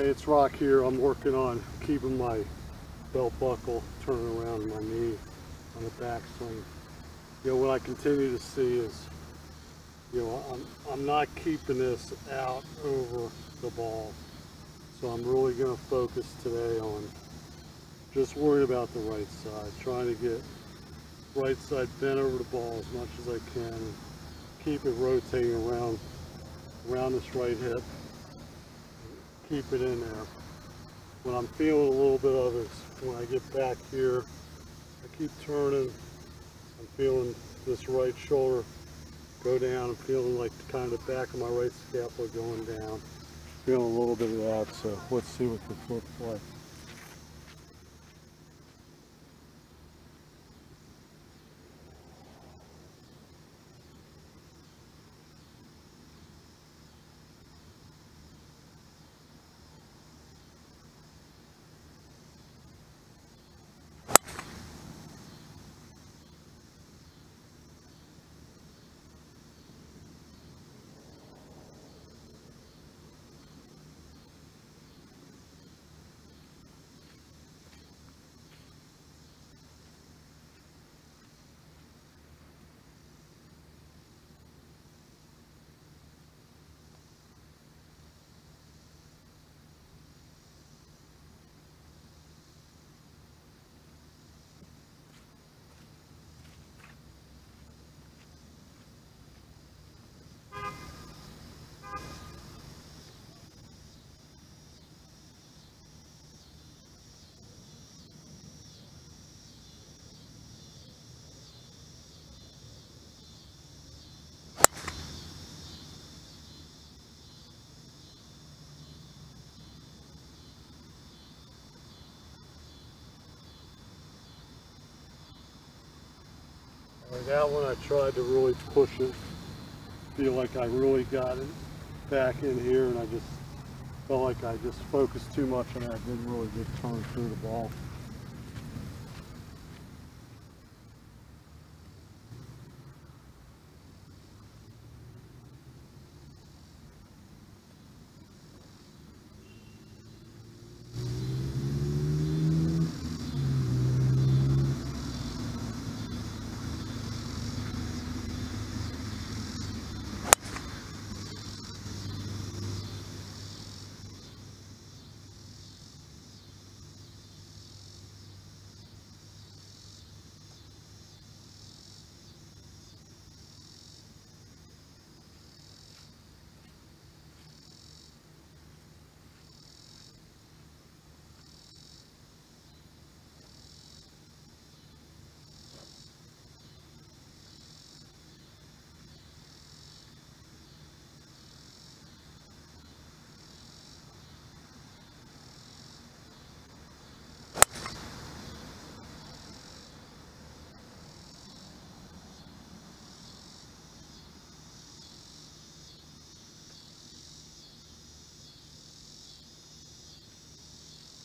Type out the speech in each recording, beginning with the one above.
Okay, it's Rock here. I'm working on keeping my belt buckle turning around my knee on the backswing. You know, what I continue to see is, you know, I'm, I'm not keeping this out over the ball. So I'm really going to focus today on just worrying about the right side, trying to get right side bent over the ball as much as I can keep it rotating around around this right hip keep it in there. When I'm feeling a little bit of it, when I get back here, I keep turning. I'm feeling this right shoulder go down. I'm feeling like the kind of the back of my right scapula going down. Feeling a little bit of that, so let's see what this looks like. That one I tried to really push it. Feel like I really got it back in here and I just felt like I just focused too much on that. Didn't really get turned through the ball.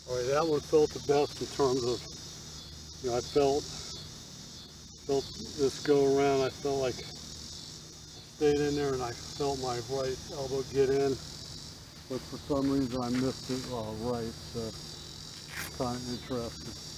All right, that one felt the best in terms of, you know, I felt, felt this go around. I felt like I stayed in there and I felt my right elbow get in, but for some reason I missed it uh, right, so kind of interesting.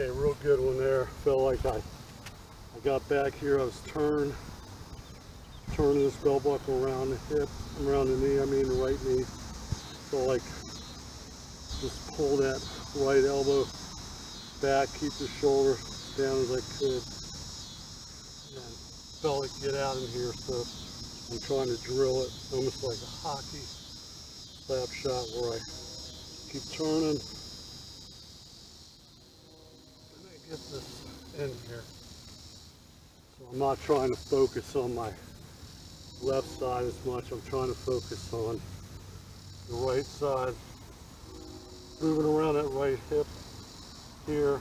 Okay, real good one there. Felt like I, I got back here, I was turned, turning this belt buckle around the hip, around the knee, I mean the right knee. Felt like just pull that right elbow back, keep the shoulder down as I could. And felt like get out of here, so I'm trying to drill it almost like a hockey slap shot where I keep turning. And I get this in here. So I'm not trying to focus on my left side as much. I'm trying to focus on the right side. Moving around that right hip here.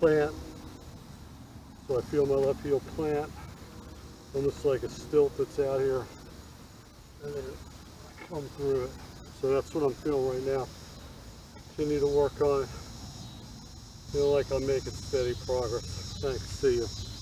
Plant. So I feel my left heel plant. Almost like a stilt that's out here. And then come through it. So that's what I'm feeling right now. Continue to work on it. Feel like I'm making steady progress. Thanks. See you.